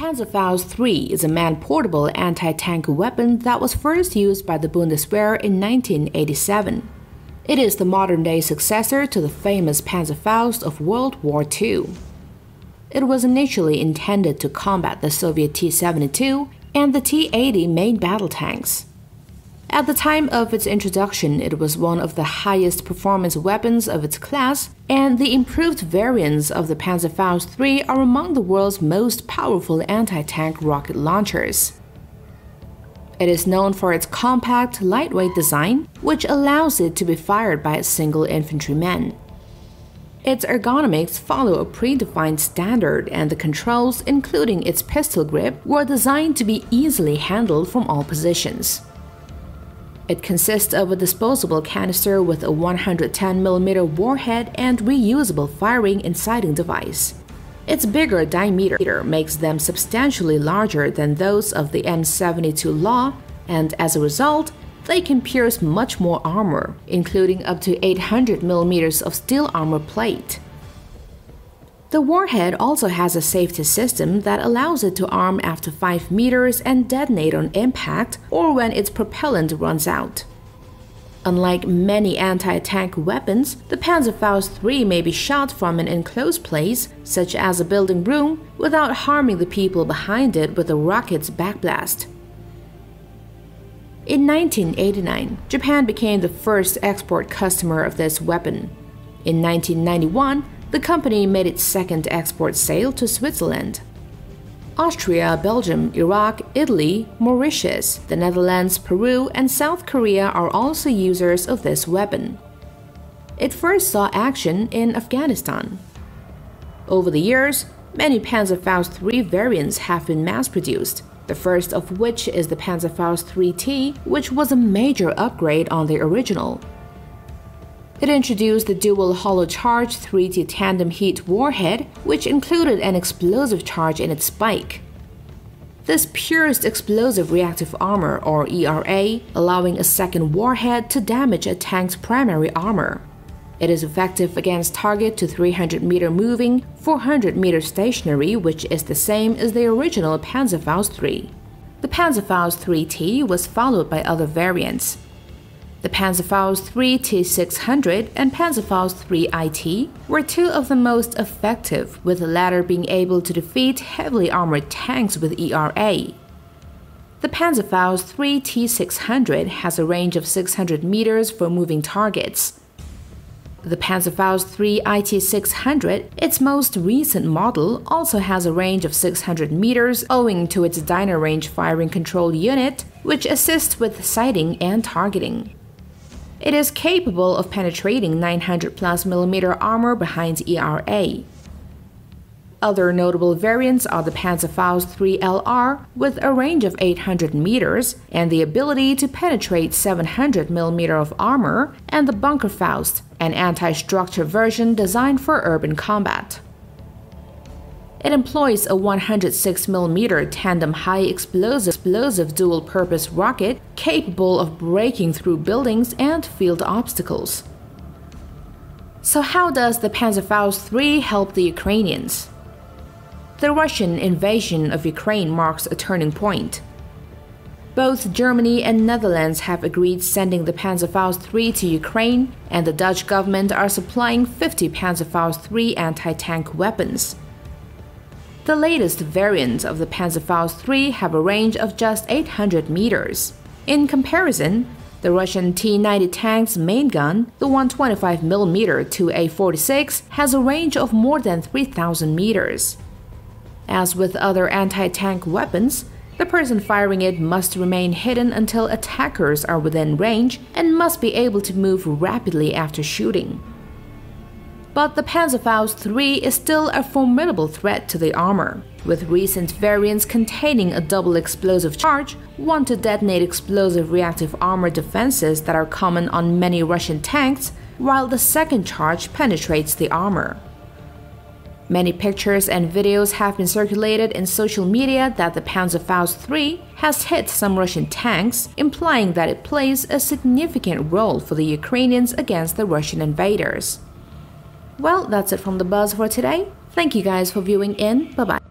Panzerfaust III is a man-portable anti-tank weapon that was first used by the Bundeswehr in 1987. It is the modern-day successor to the famous Panzerfaust of World War II. It was initially intended to combat the Soviet T-72 and the T-80 main battle tanks. At the time of its introduction, it was one of the highest performance weapons of its class, and the improved variants of the Panzerfaust III are among the world's most powerful anti-tank rocket launchers. It is known for its compact, lightweight design, which allows it to be fired by a single infantryman. Its ergonomics follow a predefined standard, and the controls, including its pistol grip, were designed to be easily handled from all positions. It consists of a disposable canister with a 110mm warhead and reusable firing and sighting device. Its bigger diameter makes them substantially larger than those of the M72 Law, and as a result, they can pierce much more armor, including up to 800mm of steel armor plate. The warhead also has a safety system that allows it to arm after 5 meters and detonate on impact or when its propellant runs out. Unlike many anti-tank weapons, the Panzerfaust III may be shot from an enclosed place, such as a building room, without harming the people behind it with a rocket's backblast. In 1989, Japan became the first export customer of this weapon. In 1991, the company made its second export sale to Switzerland. Austria, Belgium, Iraq, Italy, Mauritius, the Netherlands, Peru, and South Korea are also users of this weapon. It first saw action in Afghanistan. Over the years, many Panzerfaust III variants have been mass produced, the first of which is the Panzerfaust 3T, which was a major upgrade on the original. It introduced the dual hollow charge 3T tandem heat warhead, which included an explosive charge in its spike. This pierced explosive reactive armor, or ERA, allowing a second warhead to damage a tank's primary armor. It is effective against target to 300 meter moving, 400 meter stationary, which is the same as the original Panzerfaust III. The Panzerfaust 3T was followed by other variants, the Panzerfaust 3 T600 and Panzerfaust 3 IT were two of the most effective, with the latter being able to defeat heavily armored tanks with ERA. The Panzerfaust 3 T600 has a range of 600 meters for moving targets. The Panzerfaust 3 IT600, its most recent model, also has a range of 600 meters owing to its Dynarange firing control unit, which assists with sighting and targeting. It is capable of penetrating 900 plus millimeter armor behind ERA. Other notable variants are the Panzerfaust 3LR with a range of 800 meters and the ability to penetrate 700 mm of armor, and the Bunkerfaust, an anti-structure version designed for urban combat. It employs a 106mm tandem high explosive, explosive dual purpose rocket capable of breaking through buildings and field obstacles. So, how does the Panzerfaust III help the Ukrainians? The Russian invasion of Ukraine marks a turning point. Both Germany and Netherlands have agreed sending the Panzerfaust III to Ukraine, and the Dutch government are supplying 50 Panzerfaust III anti tank weapons. The latest variants of the Panzerfaust III have a range of just 800 meters. In comparison, the Russian T-90 tank's main gun, the 125mm 2A46, has a range of more than 3,000 meters. As with other anti-tank weapons, the person firing it must remain hidden until attackers are within range and must be able to move rapidly after shooting but the Panzerfaust III is still a formidable threat to the armor, with recent variants containing a double explosive charge, one to detonate explosive reactive armor defenses that are common on many Russian tanks, while the second charge penetrates the armor. Many pictures and videos have been circulated in social media that the Panzerfaust III has hit some Russian tanks, implying that it plays a significant role for the Ukrainians against the Russian invaders. Well, that's it from the buzz for today. Thank you guys for viewing in. Bye bye.